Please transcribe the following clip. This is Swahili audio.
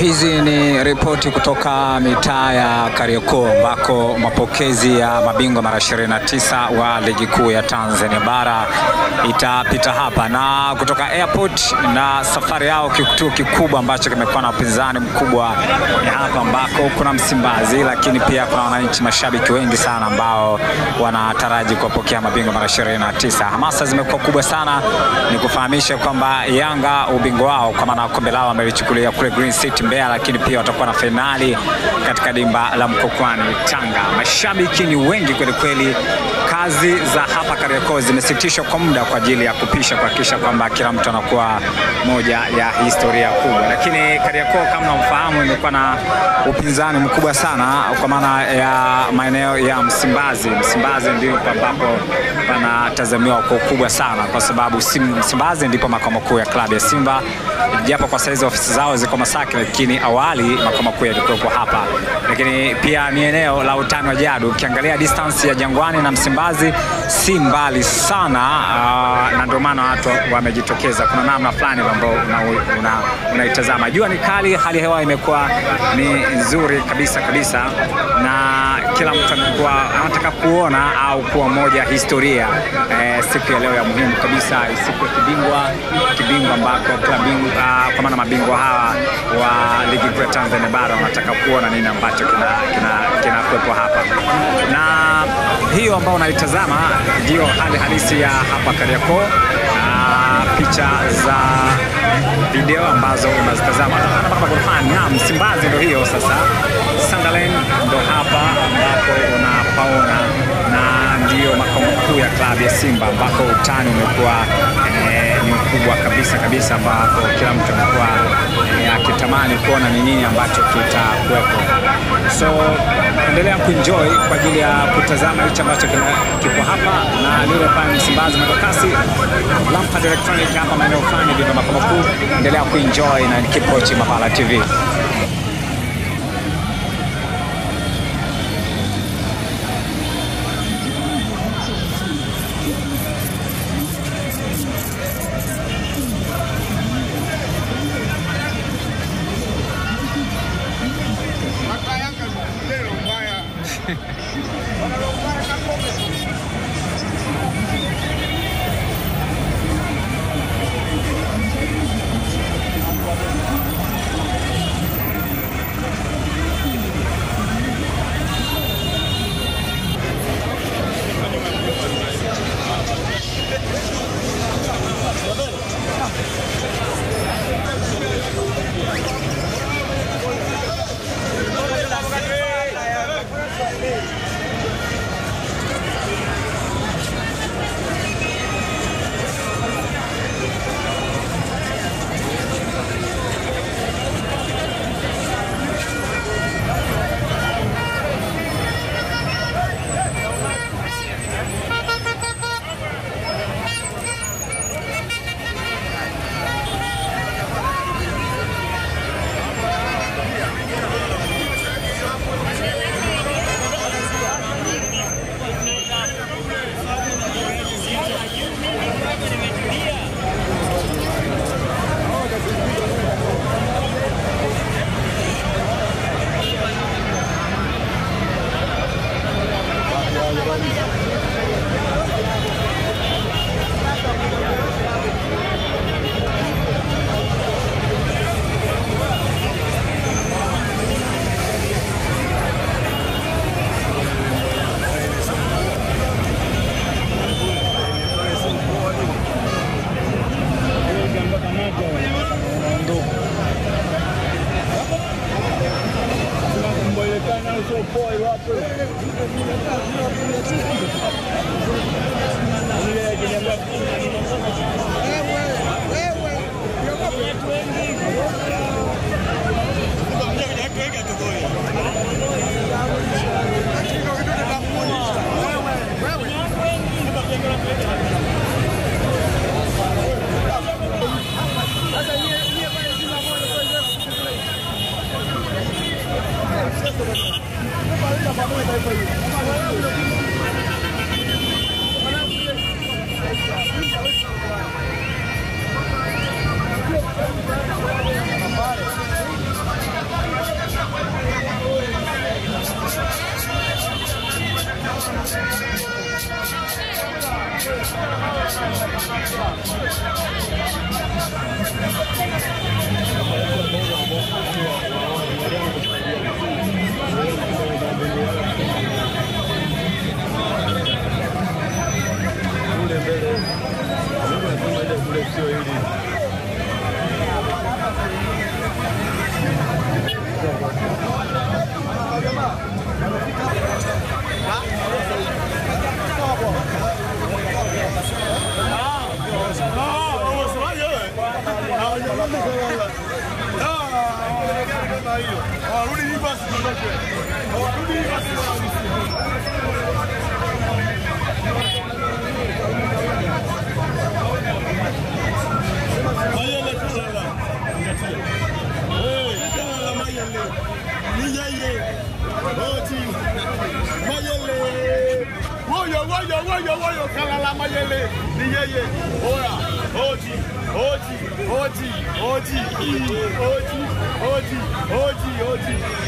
Hizi ni ripoti kutoka mitaa ya Kariakoo ambako mapokezi ya mabingwa mara 29 wa ligi kuu ya Tanzania bara itapita hapa na kutoka airport, na safari yao kituo kikubwa ambacho kimekuwa na upinzani mkubwa ni hapa ambako kuna Msimbazi, lakini pia kuna wananchi mashabiki wengi sana ambao wanataraji kuwapokea mabingwa mara 29. Hamasa zimekuwa kubwa sana, ni kufahamisha kwamba Yanga ubingwa wao kwa maana kombe lao wamelichukulia kule Green City Mbeya, lakini pia watakuwa na fainali katika dimba la Mkokwani Tanga. Mashabiki ni wengi kweli kweli. Kazi za hapa Kariakoo zimesitishwa kwa muda kwa ajili ya kupisha kuhakikisha kwamba kila mtu anakuwa moja ya historia kubwa, lakini Kariakoo kama mfahamu, imekuwa na upinzani mkubwa sana kwa maana ya maeneo ya Msimbazi. Msimbazi ndio ambapo panatazamiwa kwa ukubwa sana, kwa sababu Msimbazi ndipo makao makuu ya klabu ya Simba, japo kwa saizi ofisi zao ziko Masaki, lakini awali makao makuu yalikuwepo hapa. Lakini pia ni eneo la utani wa jadi, ukiangalia distance ya Jangwani na Msimbazi si mbali sana, uh, na ndio maana watu wamejitokeza. Kuna namna fulani ambao unaitazama una, una jua ni kali, hali ya hewa imekuwa ni nzuri kabisa kabisa, na kila mtu anakuwa anataka kuona au kuwa moja historia eh, siku ya leo ya muhimu kabisa, siku ya kibingwa kibingwa ambako uh, kwa maana mabingwa hawa wa ligi kuu ya Tanzania bara wanataka kuona nini ambacho kinakuwepo kina, kina hapa, na hiyo ambao unaitazama ndio hali halisi ya hapa Kariakoo, na picha za video ambazo unazitazama na Msimbazi ndio hiyo sasa. Sunderland ndio hapa ambapo unapaona na ndio makao makuu ya klabu ya Simba ambako utani umekuwa eh, mkubwa kabisa kabisa, ambapo kila mtu amekuwa eh, akitamani kuona ni nini ambacho kitakuwepo. So endelea kuenjoy kwa ajili ya kutazama hichi ambacho kipo hapa na lile pale Msimbazi mwendokasi Lampard Electronic hapa maeneo fulani ndio makao makuu. Endelea kuenjoy na apoio lá por. Moleque. bagulho daí pra mim. ọ̀run ní yúnífàsì ló lọ́jọ́ ẹ̀ ọ̀run ní yúnífàsì ló lọ́jọ́ ẹ̀. ọyẹ lẹtí rárá lẹtí ee ṣé wọn lọ máa yẹlẹ níyẹyẹ ọtí máa yẹlẹ wọ́yọ̀ wọ́yọ̀ wọ́yọ̀ wọ́yọ̀ kálálá máa yẹlẹ níyẹyẹ ọ̀rà ọtí ọtí ọtí ọtí ọtí. hoje, hoje, hoje.